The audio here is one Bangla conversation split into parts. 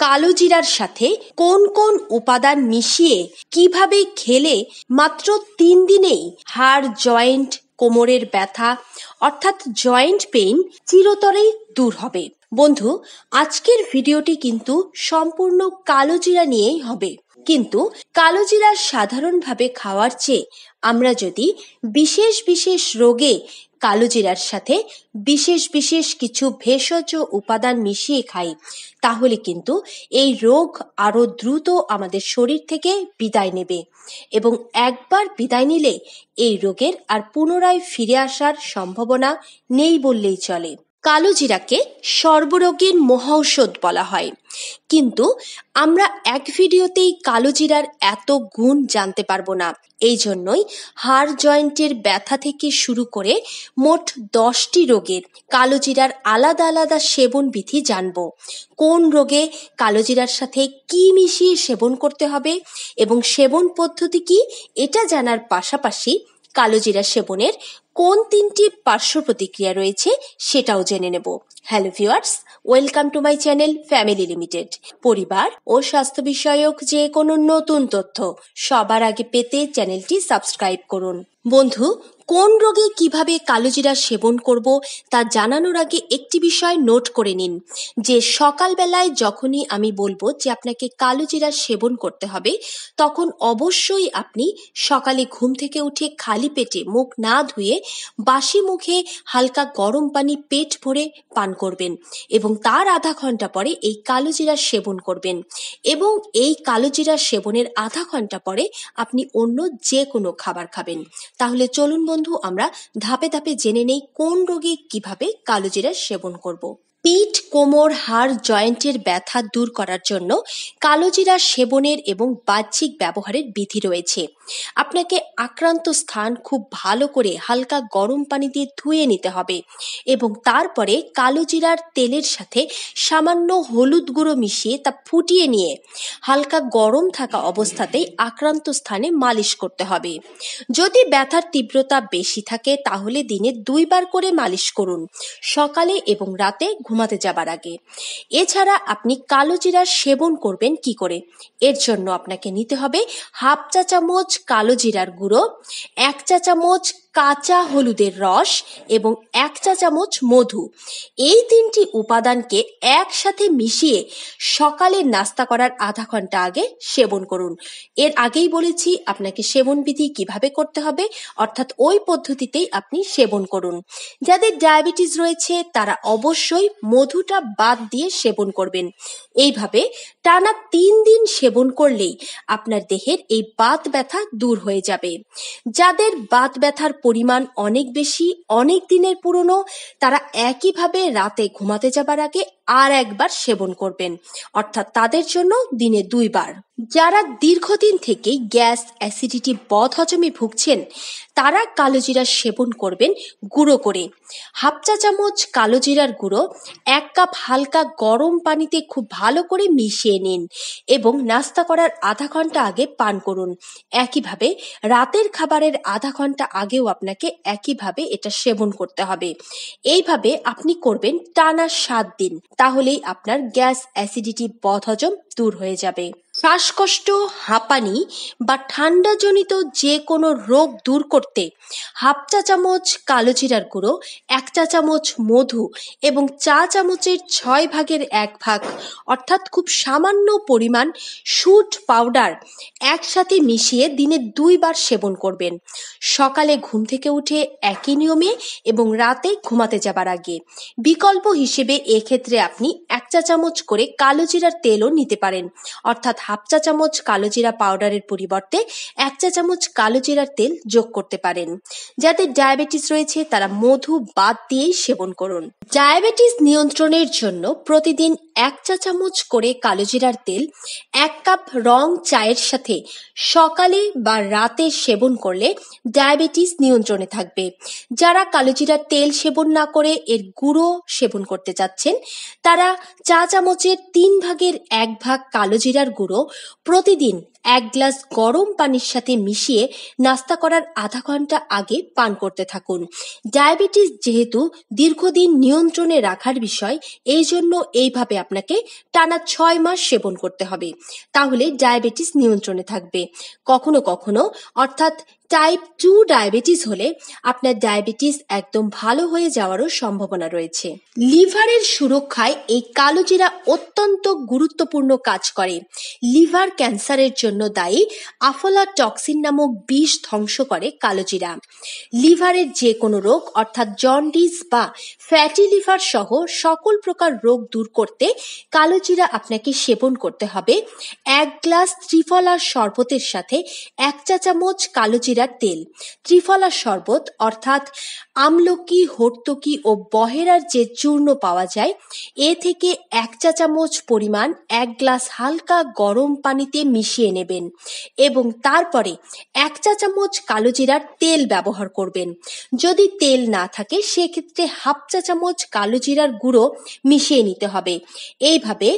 কালো জিরার সাথে কোন কোন উপাদান মিশিয়ে কীভাবে খেলে মাত্র তিন দিনেই হাড়, জয়েন্ট, কোমরের ব্যথা, অর্থাৎ জয়েন্ট পেইন চিরতরেই দূর হবে। বন্ধু, আজকের ভিডিওটি কিন্তু সম্পূর্ণ কালো জিরা নিয়েই হবে। কিন্তু কালো জিরা সাধারণভাবে খাওয়ার চেয়ে আমরা যদি বিশেষ বিশেষ রোগে কালো জিরার সাথে বিশেষ বিশেষ কিছু ভেষজ উপাদান মিশিয়ে খাই। তাহলে কিন্তু এই রোগ আরও দ্রুত আমাদের শরীর থেকে বিদায় নেবে। এবং একবার বিদায় নিলে এই রোগের আর পুনরায় ফিরে আসার সম্ভাবনা নেই বললেই চলে। কালো জিরাকে সর্বরোগের মহাঔষধ বলা হয়। কিন্তু আমরা এক ভিডিওতেই কালো জিরার এত গুণ জানতে পারব না। এই জন্যই হাড় জয়েন্টের ব্যথা থেকে শুরু করে মোট দশটি রোগের কালো জিরার আলাদা আলাদা সেবন বিধি জানব। কোন রোগে কালো জিরার সাথে কি মিশিয়ে সেবন করতে হবে এবং সেবন পদ্ধতি কি, এটা জানার পাশাপাশি কালো জিরা সেবনের কোন তিনটি পার্শ্ব প্রতিক্রিয়া রয়েছে সেটাও জেনে নেব। Hello viewers welcome to my channel family limited পরিবার ও স্বাস্থ্য বিষয়ক যে কোনো নতুন তথ্য সবার আগে পেতে চ্যানেলটি সাবস্ক্রাইব করুন। বন্ধু, কোন রোগে কীভাবে কালোজিরা সেবন করব তা জানানোর আগে একটি বিষয় নোট করে নিন। যে সকালবেলায় যখনই আমি বলব যে আপনাকে কালোজিরা সেবন করতে হবে, তখন অবশ্যই আপনি সকালে ঘুম থেকে উঠে খালি পেটে মুখ না ধুয়ে বাসি মুখে হালকা গরম পানি পেট ভরে পান করবেন এবং তার আধা ঘণ্টা পরে এই কালোজিরা সেবন করবেন এবং এই কালোজিরা সেবনের আধা ঘণ্টা পরে আপনি অন্য যে কোনো খাবার খাবেন তাহলে চলুন বন্ধু, আমরা ধাপে ধাপে জেনে নেই কোন রোগে কীভাবে কালোজিরা সেবন করব। পিঠ, কোমর, হাড়, জয়েন্টের ব্যথা দূর করার জন্য কালোজিরা সেবনের এবং বাহ্যিক ব্যবহারের বিধি রয়েছে। আপনাকে আক্রান্ত স্থান খুব ভালো করে হালকা গরম পানি দিয়ে ধুয়ে নিতে হবে এবং তারপরে কালোজিরার তেলের সাথে সামান্য হলুদ গুঁড়ো মিশিয়ে তা ফুটিয়ে নিয়ে হালকা গরম থাকা অবস্থাতেই আক্রান্ত স্থানে মালিশ করতে হবে। যদি ব্যথার তীব্রতা বেশি থাকে তাহলে দিনে দুইবার করে মালিশ করুন। সকালে এবং রাতে ঘুমাতে যাবার আগে। এছাড়া আপনি কালো জিরার সেবন করবেন কি করে? এর জন্য আপনাকে নিতে হবে হাফ চা চামচ কালো জিরার গুঁড়ো, এক চা চামচ কাঁচা হলুদের রস এবং এক চা চামচ মধু। এই তিনটি উপাদানকে একসাথে মিশিয়ে সকালে নাস্তা করার আধা ঘণ্টা আগে সেবন করুন। এর আগেই বলেছি, আপনাকে সেবন বিধি কীভাবে করতে হবে, অর্থাৎ ওই পদ্ধতিতেই আপনি সেবন করুন। যাদের ডায়াবেটিস রয়েছে, তারা অবশ্যই মধুটা বাদ দিয়ে সেবন করবেন। এইভাবে টানা তিন দিন সেবন করলেই আপনার দেহের এই বাত ব্যথা দূর হয়ে যাবে। যাদের বাত ব্যথার পরিমাণ অনেক বেশি অনেক দিনের পুরনো তারা একইভাবে রাতে ঘুমাতে যাবার আগে আর একবার সেবন করবেন। অর্থাৎ তাদের জন্য দিনে দুইবার। যারা দীর্ঘদিন থেকেই গ্যাস, অ্যাসিডিটি, বদ হজমে ভুগছেন, তারা কালোজিরা সেবন করবেন গুঁড়ো করে। হাফ চা চামচ কালোজিরার গুঁড়ো, এক কাপ হালকা গরম পানিতে খুব ভালো করে মিশিয়ে নিন এবং নাস্তা করার আধা ঘণ্টা আগে পান করুন। একইভাবে রাতের খাবারের আধা ঘণ্টা আগেও আপনাকে একইভাবে এটা সেবন করতে হবে। এইভাবে আপনি করবেন টানা সাত দিন। তাহলেই আপনার গ্যাস অ্যাসিডিটি বদহজম দূর হয়ে যাবে। শ্বাসকষ্ট, হাঁপানি বা ঠান্ডাজনিত যে কোনো রোগ দূর করতে হাফ চা চামচ কালো জিরার গুঁড়ো, এক চা চামচ মধু এবং চা চামচের ছয় ভাগের এক ভাগ, অর্থাৎ খুব সামান্য পরিমাণ শুট পাউডার একসাথে মিশিয়ে দিনে দুইবার সেবন করবেন। সকালে ঘুম থেকে উঠে একই নিয়মে এবং রাতে ঘুমাতে যাবার আগে। বিকল্প হিসেবে এক্ষেত্রে আপনি এক চা চামচ করে কালো জিরার তেলও নিতে পারেন, অর্থাৎ হাফ চা চামচ কালো জিরা পাউডারের পরিবর্তে এক চা চামচ কালো জিরার তেল যোগ করতে পারেন। যাদের ডায়াবেটিস রয়েছে, তারা মধু বাদ দিয়েই সেবন করুন। ডায়াবেটিস নিয়ন্ত্রণের জন্য প্রতিদিন এক চা চামচ করে কালো জিরার তেল, এক কাপ রং চায়ের সাথে সকালে বা রাতে সেবন করলে ডায়াবেটিস নিয়ন্ত্রণে থাকবে। যারা কালো জিরার তেল সেবন না করে এর গুঁড়ো সেবন করতে চাচ্ছেন, তারা চা চামচের তিন ভাগের এক ভাগ কালো জিরার গুঁড়ো প্রতিদিন এক গ্লাস গরম পানির সাথে মিশিয়ে নাস্তা করার আধা ঘণ্টা আগে পান করতে থাকুন। ডায়াবেটিস যেহেতু দীর্ঘদিন নিয়ন্ত্রণে রাখার বিষয়, এই জন্য এইভাবে আপনাকে টানা ছয় মাস সেবন করতে হবে। তাহলে ডায়াবেটিস নিয়ন্ত্রণে থাকবে। কখনো কখনো, অর্থাৎ টাইপ টু ডায়াবেটিস হলে আপনার ডায়াবেটিস একদম ভালো হয়ে যাওয়ারও সম্ভাবনা রয়েছে। লিভারের সুরক্ষায় এই কালো জিরা অত্যন্ত গুরুত্বপূর্ণ কাজ করে। লিভার ক্যান্সারের জন্য দায়ী আফলা টক্সিন নামক বিষ ধ্বংস করে কালোজিরা। লিভারের যে কোনো রোগ, অর্থাৎ জন্ডিস বা ফ্যাটি লিভার সহ সকল প্রকার রোগ দূর করতে কালোজিরা আপনাকে সেবন করতে হবে। এক গ্লাস ত্রিফলার শরবতের সাথে এক চা চামচ কালোজিরার তেল, ত্রিফলা শরবত অর্থাৎ আমলকি, হর্তকি ও বহেরার যে চূর্ণ পাওয়া যায়, এ থেকে এক চা চামচ পরিমাণ এক গ্লাস হালকা গরম পানিতে মিশিয়ে নেবেন এবং তারপরে এক চা চামচ কালো জিরার তেল ব্যবহার করবেন। যদি তেল না থাকে, সেক্ষেত্রে হাফ চা চামচ কালো জিরার গুঁড়ো মিশিয়ে নিতে হবে। এইভাবে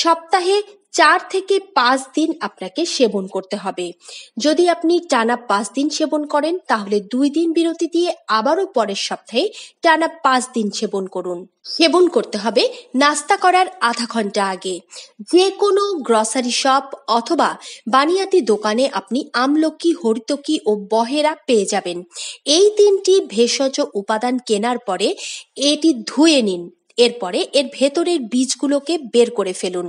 সপ্তাহে চার থেকে পাঁচ দিন আপনাকে সেবন করতে হবে। যদি আপনি টানা পাঁচ দিন সেবন করেন, তাহলে দুই দিন বিরতি দিয়ে আবারও পরের সপ্তাহে টানা পাঁচ দিন সেবন করুন। সেবন করতে হবে নাস্তা করার আধা ঘণ্টা আগে। যে কোনো গ্রসারি শপ অথবা বানিয়াতি দোকানে আপনি আমলকি, হরিতকি ও বহেরা পেয়ে যাবেন। এই তিনটি ভেষজ উপাদান কেনার পরে এটি ধুয়ে নিন। এরপরে এর ভেতরের বীজগুলোকে বের করে ফেলুন।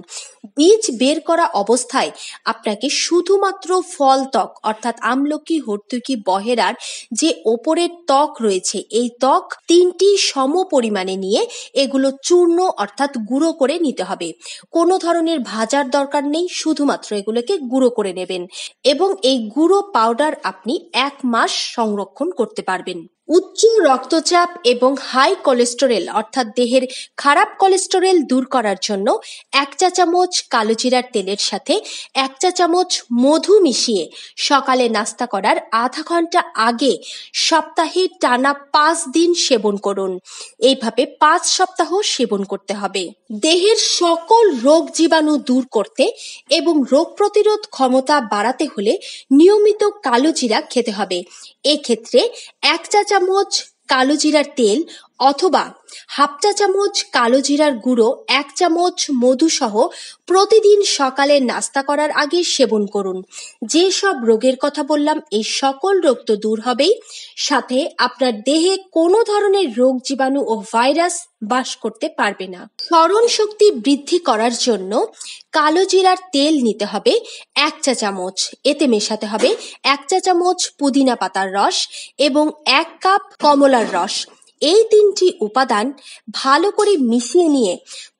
বীজ বের করা অবস্থায় আপনাকে শুধুমাত্র ফল ত্বক, অর্থাৎ আমলকি, হর্তুকি, বহেরার যে ওপরের ত্বক রয়েছে, এই ত্বক তিনটি সম পরিমাণে নিয়ে এগুলো চূর্ণ, অর্থাৎ গুঁড়ো করে নিতে হবে। কোনো ধরনের ভাজার দরকার নেই, শুধুমাত্র এগুলোকে গুঁড়ো করে নেবেন এবং এই গুঁড়ো পাউডার আপনি এক মাস সংরক্ষণ করতে পারবেন। উচ্চ রক্তচাপ এবং হাই কোলেস্টেরল অর্থাৎ দেহের খারাপ কোলেস্টেরল দূর করার জন্য এক চা চামচ কালোজিরার তেলের সাথে এক চা চামচ মধু মিশিয়ে সকালে নাস্তা করার আধা ঘণ্টা আগে সপ্তাহে টানা পাঁচ দিন সেবন করুন। এইভাবে পাঁচ সপ্তাহ সেবন করতে হবে। দেহের সকল রোগ জীবাণু দূর করতে এবং রোগ প্রতিরোধ ক্ষমতা বাড়াতে হলে নিয়মিত কালো জিরা খেতে হবে। এক্ষেত্রে এক চা চামচ কালো জিরার তেল অথবা হাফ চা চামচ কালো জিরার গুঁড়ো, এক চামচ মধু সহ প্রতিদিন সকালে নাস্তা করার আগে সেবন করুন। যে সব রোগের কথা বললাম, এই সকল রোগ তো দূর হবেই। সাথে আপনার দেহে কোনো ধরনের রোগ জীবাণু ও ভাইরাস বাস করতে পারবে না। স্মরণ শক্তি বৃদ্ধি করার জন্য কালো জিরার তেল নিতে হবে এক চা চামচ। এতে মেশাতে হবে এক চা চামচ পুদিনা পাতার রস এবং এক কাপ কমলার রস। এই তিনটি উপাদান ভালো করে মিশিয়ে নিয়ে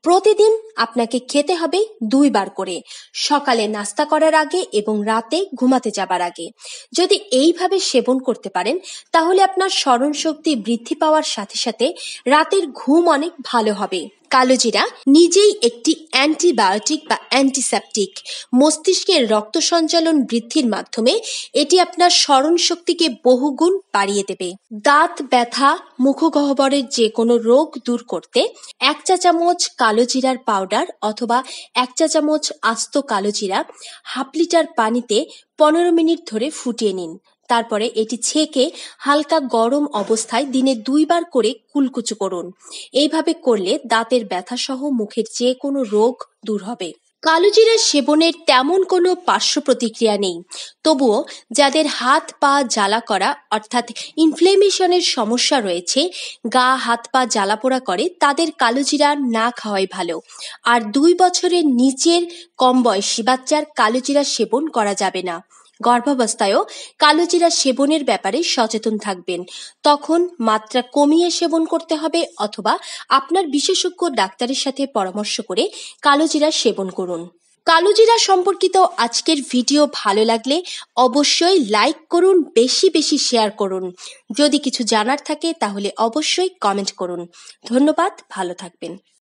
প্রতিদিন আপনাকে খেতে হবে দুইবার করে। সকালে নাস্তা করার আগে এবং রাতে ঘুমাতে যাবার আগে। যদি এইভাবে সেবন করতে পারেন, তাহলে আপনার স্মরণশক্তি বৃদ্ধি পাওয়ার সাথে সাথে রাতের ঘুম অনেক ভালো হবে। কালোজিরা নিজেই একটি অ্যান্টিবায়োটিক বা অ্যান্টিসেপটিক। মস্তিষ্কের রক্ত সঞ্চালন বৃদ্ধির মাধ্যমে এটি আপনার স্মরণ শক্তিকে বহুগুণ বাড়িয়ে দেবে। দাঁত, ব্যথা, মুখগহ্বরের যে কোনো রোগ দূর করতে এক চা চামচ কালোজিরার পাউডার অথবা এক চা চামচ আস্ত কালোজিরা হাফ লিটার পানিতে পনেরো মিনিট ধরে ফুটিয়ে নিন। তারপরে এটি ছেঁকে হালকা গরম অবস্থায় দিনে দুইবার করে কুলকুচু করুন। এইভাবে করলে দাঁতের ব্যথা সহ মুখের যে কোনো রোগ দূর হবে। কালোজিরা সেবনের তেমন কোনো পার্শ্ব প্রতিক্রিয়া নেই। তবুও যাদের হাত পা জ্বালা করা অর্থাৎ ইনফ্লেমেশনের সমস্যা রয়েছে, গা, হাত পা জ্বালা পোড়া করে, তাদের কালোজিরা না খাওয়াই ভালো। আর দুই বছরের নিচের কম বয়সী বাচ্চার কালোজিরা সেবন করা যাবে না। গর্ভাবস্থায়ও কালোজিরা সেবনের ব্যাপারে সচেতন থাকবেন। তখন মাত্রা কমিয়ে সেবন করতে হবে অথবা আপনার বিশেষজ্ঞ ডাক্তারের সাথে পরামর্শ করে কালোজিরা সেবন করুন। কালোজিরা সম্পর্কিত আজকের ভিডিও ভালো লাগলে অবশ্যই লাইক করুন, বেশি বেশি শেয়ার করুন। যদি কিছু জানার থাকে তাহলে অবশ্যই কমেন্ট করুন। ধন্যবাদ, ভালো থাকবেন।